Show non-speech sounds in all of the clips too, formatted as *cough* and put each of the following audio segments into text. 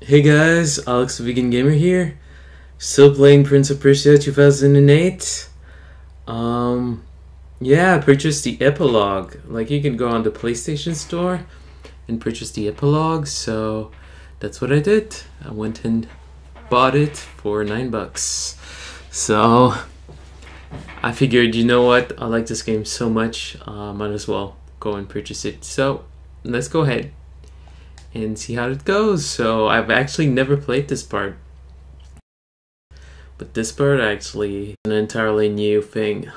Hey guys, Alex the Vegan Gamer here. Still playing Prince of Persia 2008. Um, yeah, I purchased the epilogue. Like you can go on the PlayStation Store and purchase the epilogue. So that's what I did. I went and bought it for nine bucks. So I figured, you know what? I like this game so much, uh, might as well go and purchase it. So let's go ahead and see how it goes. So I've actually never played this part. But this part actually is an entirely new thing.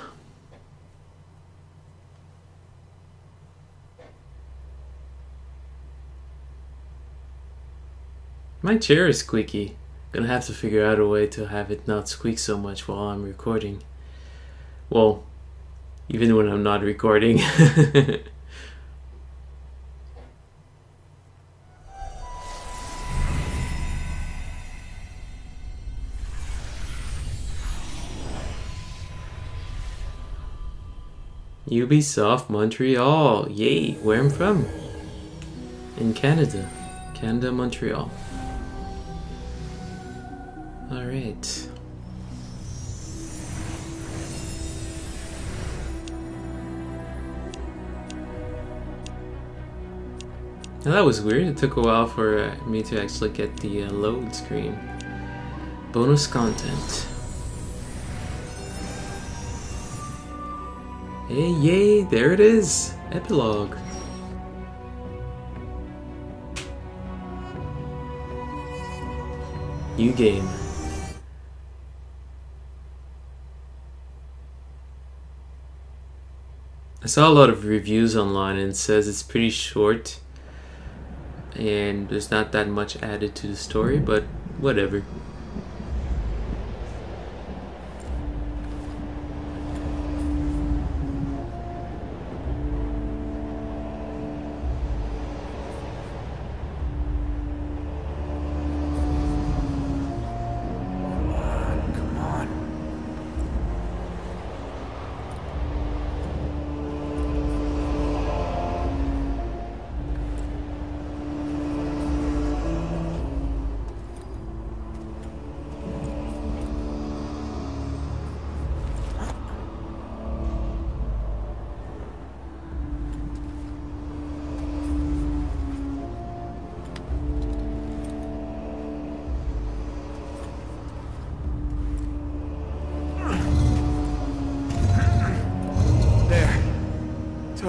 My chair is squeaky. Gonna have to figure out a way to have it not squeak so much while I'm recording. Well, even when I'm not recording. *laughs* Ubisoft Montreal. Yay, where I'm from. In Canada. Canada, Montreal. Alright. Now that was weird. It took a while for uh, me to actually get the uh, load screen. Bonus content. Hey, yay, there it is. Epilogue. New game. I saw a lot of reviews online and it says it's pretty short and there's not that much added to the story, but whatever.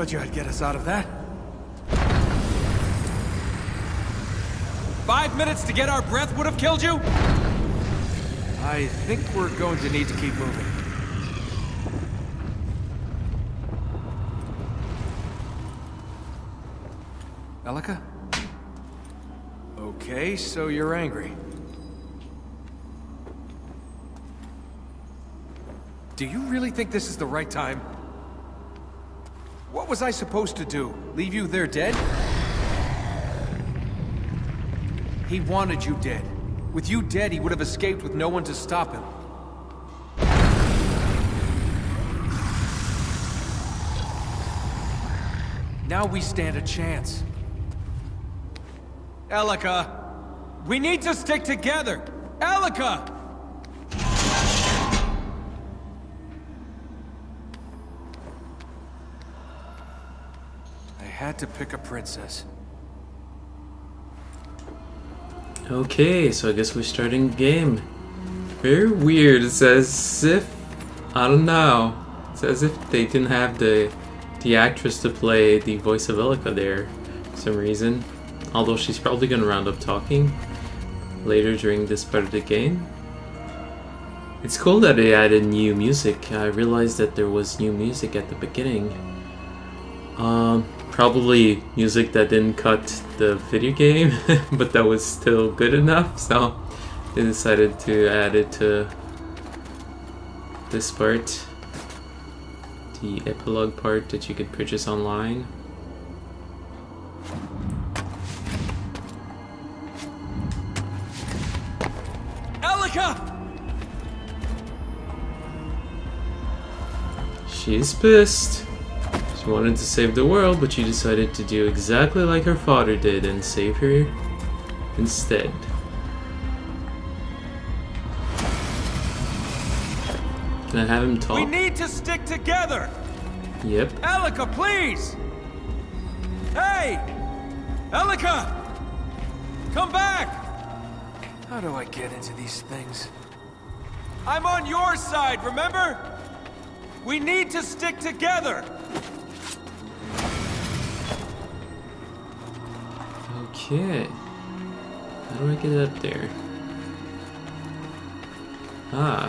Told you I'd get us out of that. Five minutes to get our breath would have killed you? I think we're going to need to keep moving. Elika? Okay, so you're angry. Do you really think this is the right time? What was I supposed to do? Leave you there dead? He wanted you dead. With you dead, he would have escaped with no one to stop him. Now we stand a chance. Elika! We need to stick together! Elika! Had to pick a princess. Okay, so I guess we're starting the game. Very weird. It's as if I don't know. It's as if they didn't have the the actress to play the voice of Elika there for some reason. Although she's probably gonna round up talking later during this part of the game. It's cool that they added new music. I realized that there was new music at the beginning. Um, probably music that didn't cut the video game, *laughs* but that was still good enough, so they decided to add it to this part, the epilogue part that you could purchase online. Elika! She's pissed. She wanted to save the world, but she decided to do exactly like her father did and save her instead. Can I have him talk? We need to stick together! Yep. Elika, please! Hey! Elika! Come back! How do I get into these things? I'm on your side, remember? We need to stick together! Okay. How do I get up there? Ah.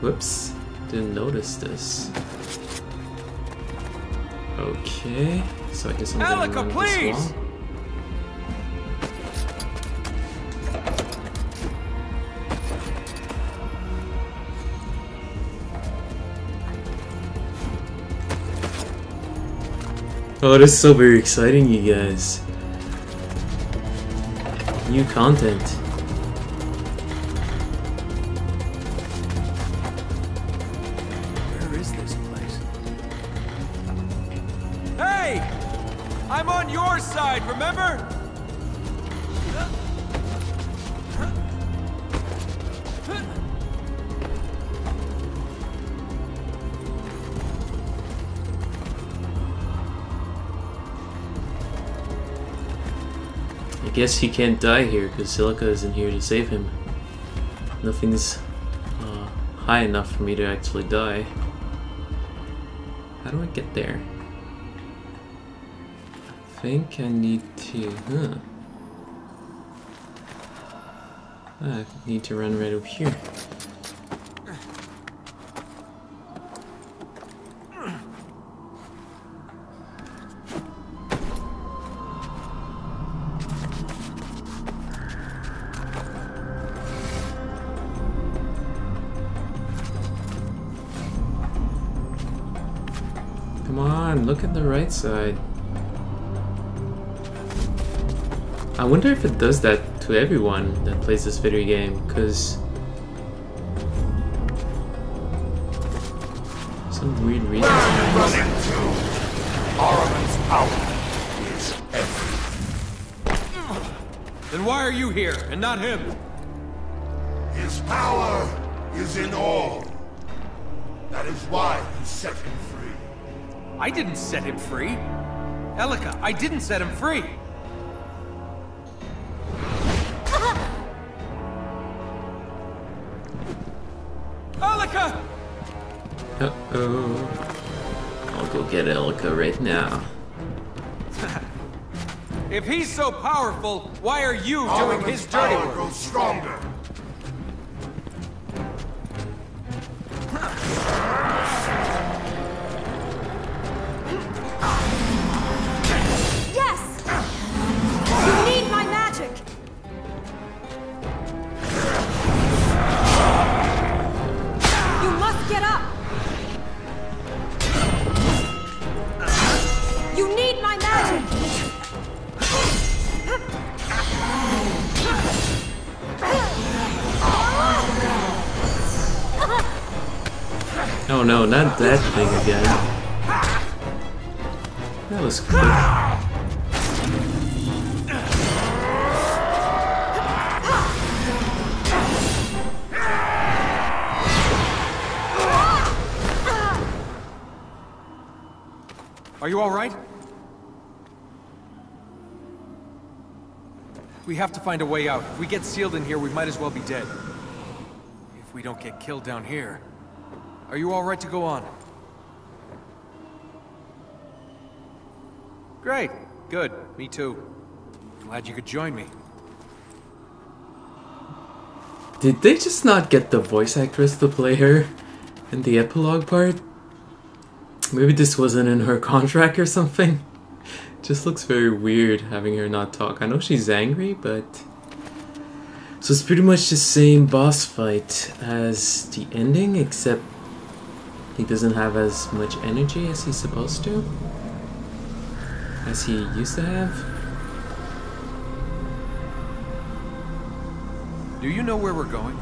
Whoops. Didn't notice this. Okay. So I guess I'm gonna Elika, run please! this wall. Oh, this is so very exciting, you guys. New content. Where is this place? Hey! I'm on your side, remember? I guess he can't die here because Silica isn't here to save him. Nothing's uh, high enough for me to actually die. How do I get there? I think I need to. Huh. I need to run right over here. On, look at the right side. I wonder if it does that to everyone that plays this video game, because some weird reason. Run into Ahriman's power is everything. Then why are you here, and not him? His power is in all. That is why he set him free. I didn't set him free. Elika, I didn't set him free. *laughs* Elika! Uh oh. I'll go get Elika right now. *laughs* If he's so powerful, why are you doing his Ahriman's dirty power work? grows stronger. Oh no, not that thing again. That was quick. Are you all right? We have to find a way out. If we get sealed in here, we might as well be dead. If we don't get killed down here. Are you all right to go on? Great. Good. Me too. Glad you could join me. Did they just not get the voice actress to play her in the epilogue part? Maybe this wasn't in her contract or something. *laughs* Just looks very weird having her not talk. I know she's angry, but. So it's pretty much the same boss fight as the ending, except he doesn't have as much energy as he's supposed to. As he used to have. Do you know where we're going?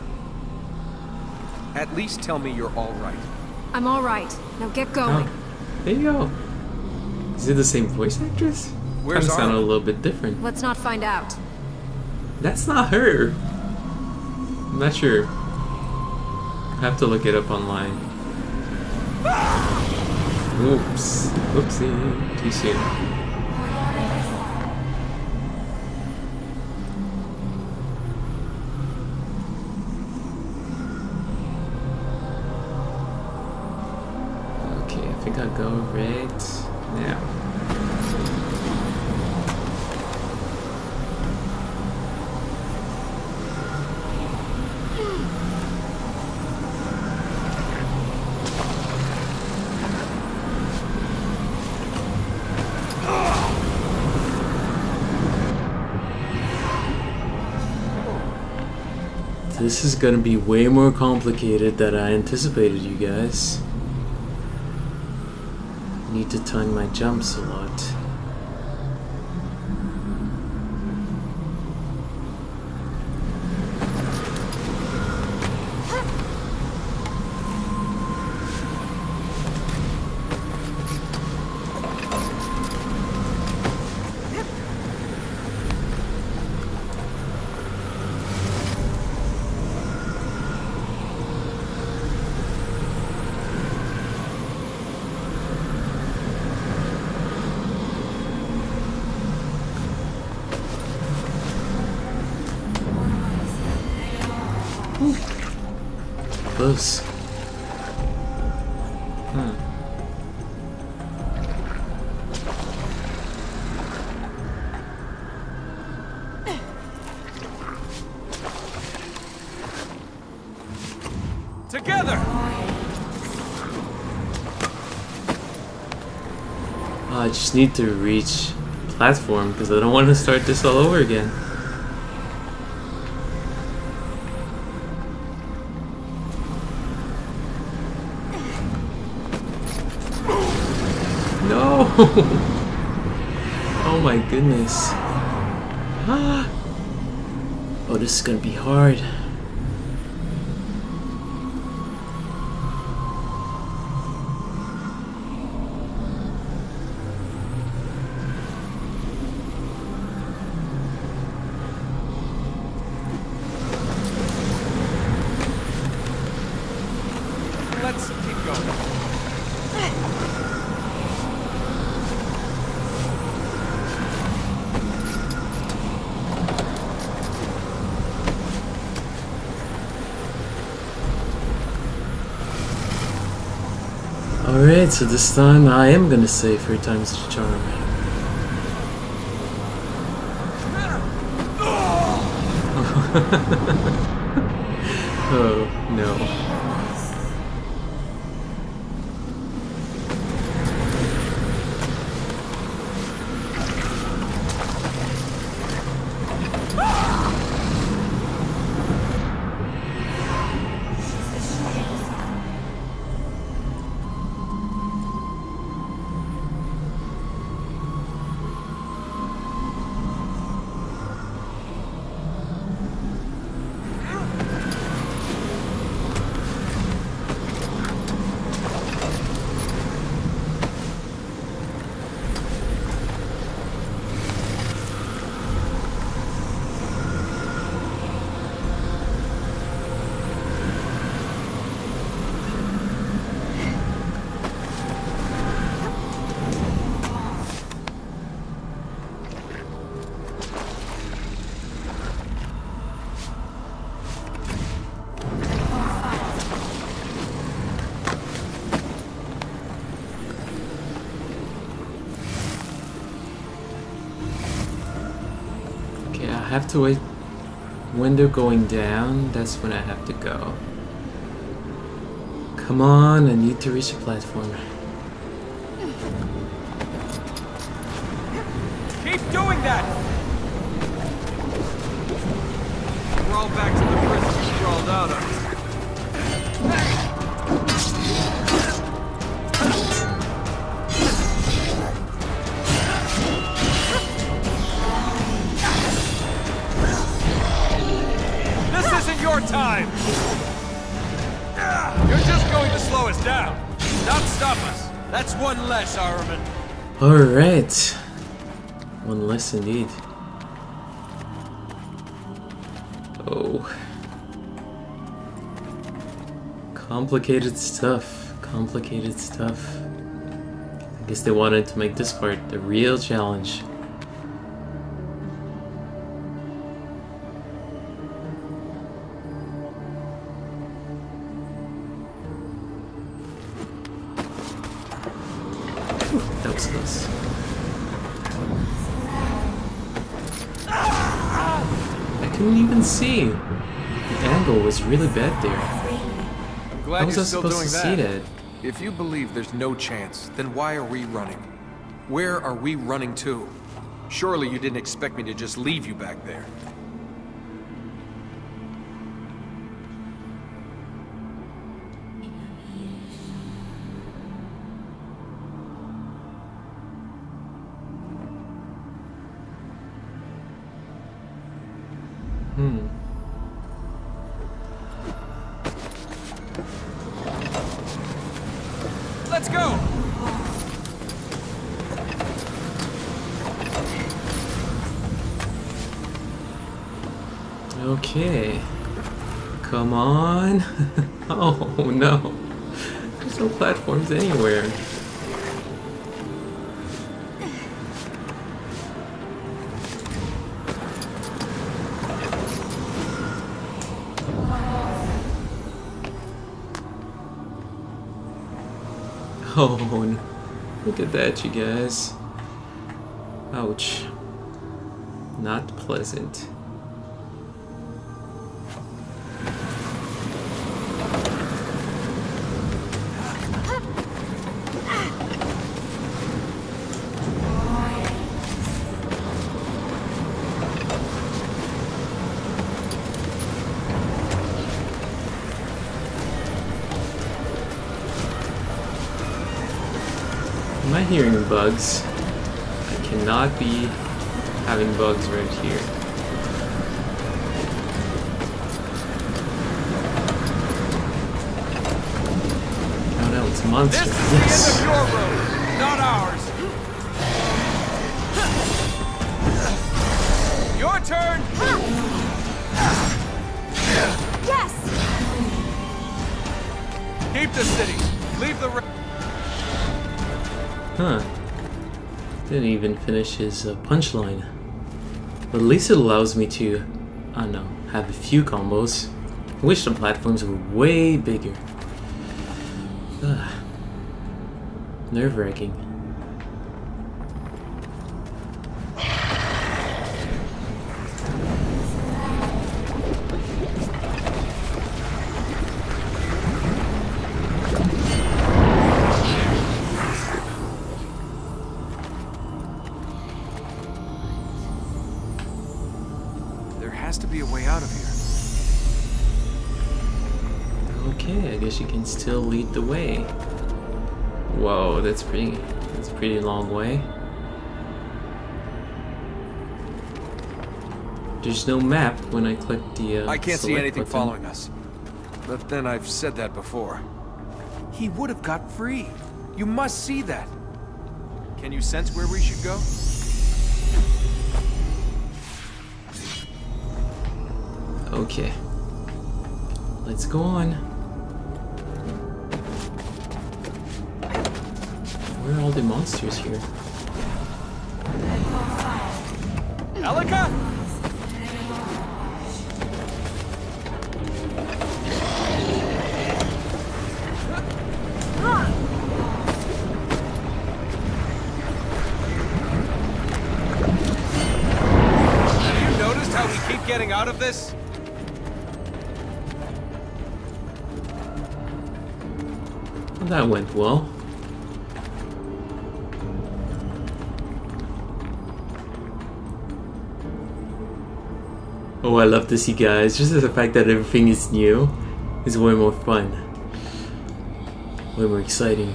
At least tell me you're all right. I'm alright. Now get going. Oh, there you go. Is it the same voice actress? Where's Kinda sounded a little bit different. Let's not find out. That's not her. I'm not sure. I have to look it up online. Oops. Oopsie. Too soon. Okay, I think I'll go right This is gonna be way more complicated than I anticipated, you guys. Need to time my jumps a lot. I just need to reach platform because I don't want to start this all over again. No! *laughs* oh my goodness. *gasps* Oh, this is gonna be hard. Let's keep going. Alright, so this time I am gonna say three times the charm. *laughs* *laughs* have to wait. When they're going down, that's when I have to go. Come on, I need to reach the platform. Keep doing that! We're back to the prison we crawled out of. Time! You're just going to slow us down, not stop us. That's one less, Ahriman. Alright. One less indeed. Oh. Complicated stuff. Complicated stuff. I guess they wanted to make this part the real challenge. Couldn't even see. The angle was really bad there. Glad How was you're I still supposed doing to see that. that? If you believe there's no chance, then why are we running? Where are we running to? Surely you didn't expect me to just leave you back there. Okay. Come on. *laughs* oh no. There's no platforms anywhere. Oh, look at that, you guys. Ouch. Not pleasant. Hearing bugs? I cannot be having bugs right here. Oh no, it's monster. This is yes. the end of your road, not ours. Your turn. Yes! Keep the city. Leave the. Huh. Didn't even finish his uh, punchline. But at least it allows me to, I don't know, have a few combos. I wish the platforms were way bigger. Nerve the way. Whoa, that's pretty. That's a pretty long way. There's no map when I click the. Uh, I can't see anything button. following us. But then I've said that before. He would have got free. You must see that. Can you sense where we should go? Okay. Let's go on. Where are all the monsters here? Elika? Have you noticed how we keep getting out of this? Well, that went well. Oh, I love to see guys. Just the fact that everything is new is way more fun. Way more exciting.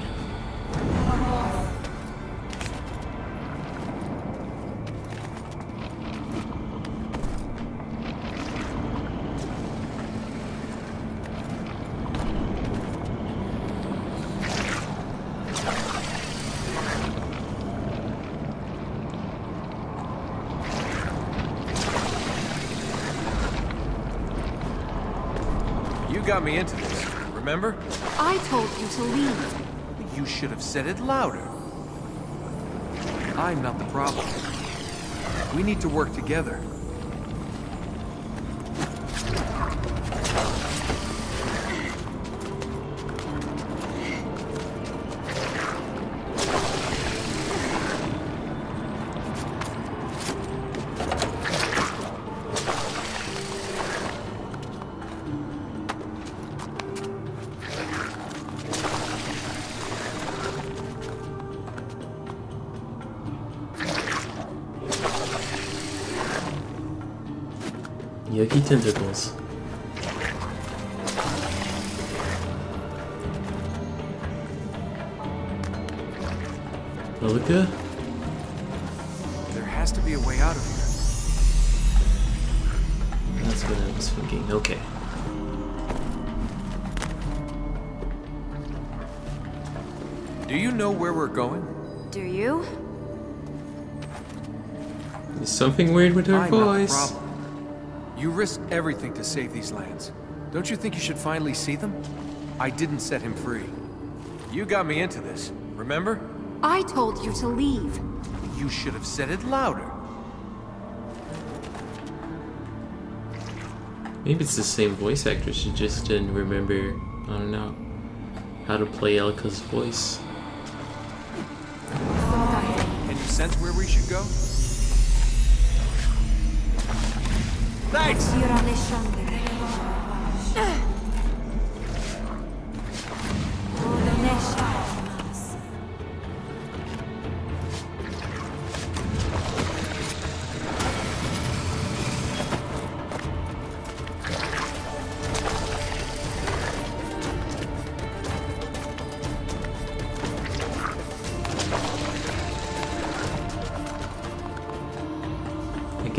Got me into this. remember? I told you to leave. You should have said it louder. I'm not the problem. We need to work together. Tentacles. Elika? There has to be a way out of here. That's what I was thinking. Okay. Do you know where we're going? Do you? There's something weird with her I'm not the voice. Problem. You risked everything to save these lands. Don't you think you should finally see them? I didn't set him free. You got me into this, remember? I told you to leave. You should have said it louder. Maybe it's the same voice actor. She just didn't remember. I don't know how to play Elka's voice. Can you sense where we should go? Thanks!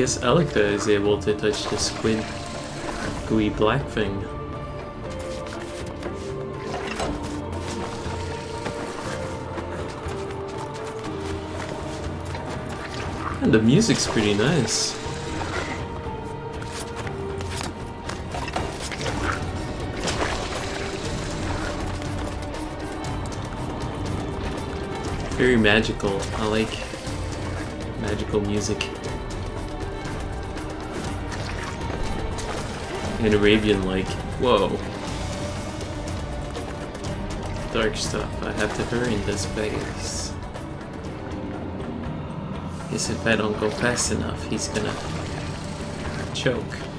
Guess Elika is able to touch the squid gooey black thing. And the music's pretty nice. Very magical. I like magical music. And Arabian like, whoa. Dark stuff, I have to hurry in this phase. Guess if I don't go fast enough, he's gonna choke.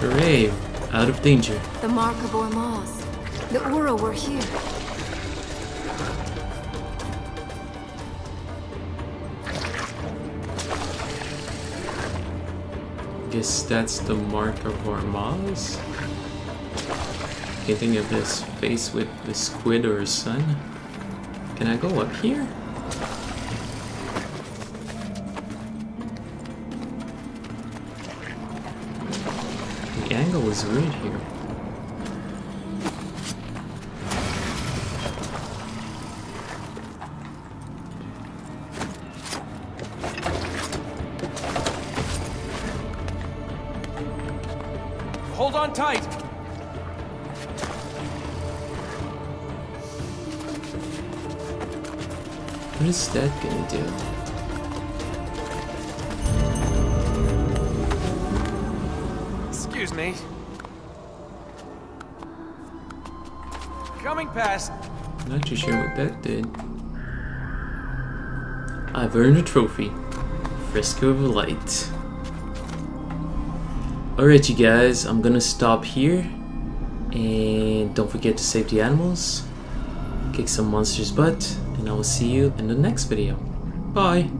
Hooray! Out of danger. The mark of Ormazd. The Ahura were here. Guess that's the mark of Ormazd? Can't think of this face with the squid or sun. Can I go up here? The angle here. Hold on tight! What is that gonna do? Excuse me. Coming past. Not too sure what that did. I've earned a trophy. Fresco of Light. Alright, you guys, I'm gonna stop here. And don't forget to save the animals, kick some monsters' butt, and I will see you in the next video. Bye!